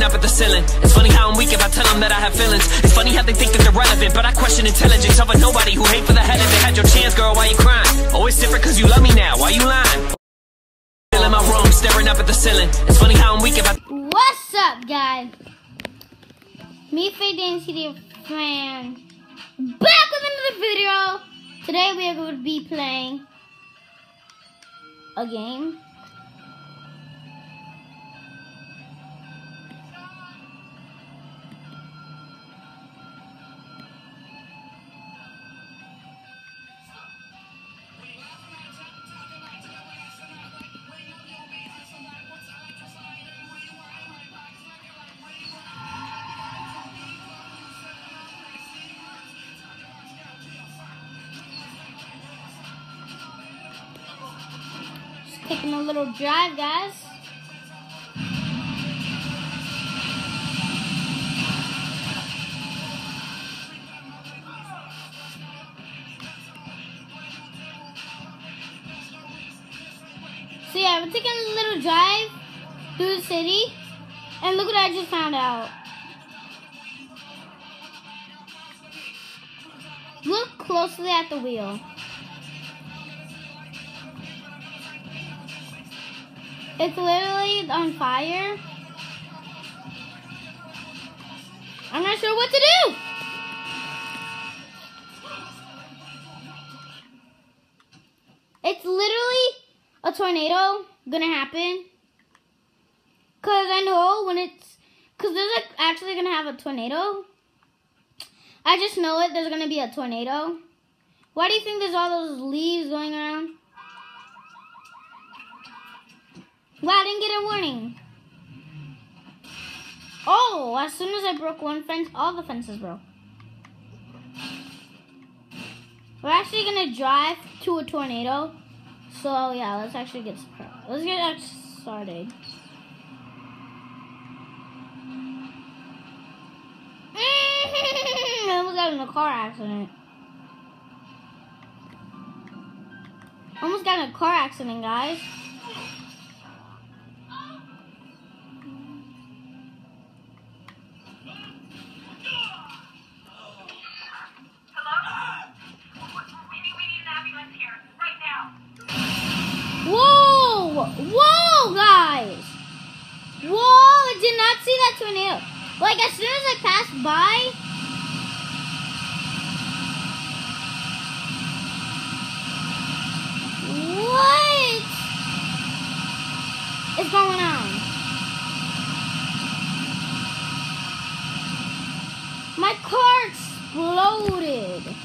staring up at the ceiling. It's funny how I'm weak if I tell them that I have feelings. It's funny how they think that they're relevant, but I question intelligence of a nobody who hate for the hell of it. Had your chance, girl, why you crying? Oh, it's different cause you love me now, why you lying? Still in my room, staring up at the ceiling. It's funny how I'm weak if I What's up, guys? Me, Faye Density fan, back with another video. Today we are going to be playing a game. Taking a little drive, guys. So yeah, we're taking a little drive through the city, and look what I just found out. Look closely at the wheel. It's literally on fire. I'm not sure what to do. It's literally a tornado gonna happen. Cause I know when it's, cause there's like actually gonna have a tornado. I just know it. There's gonna be a tornado. Why do you think there's all those leaves going around? Wow, I didn't get a warning. Oh, as soon as I broke one fence, all the fences broke. We're actually gonna drive to a tornado. So yeah, let's actually get let's get started. Mm-hmm. I almost got in a car accident. Almost got in a car accident, guys. Tornado. Like, as soon as I passed by, what is going on? My car exploded.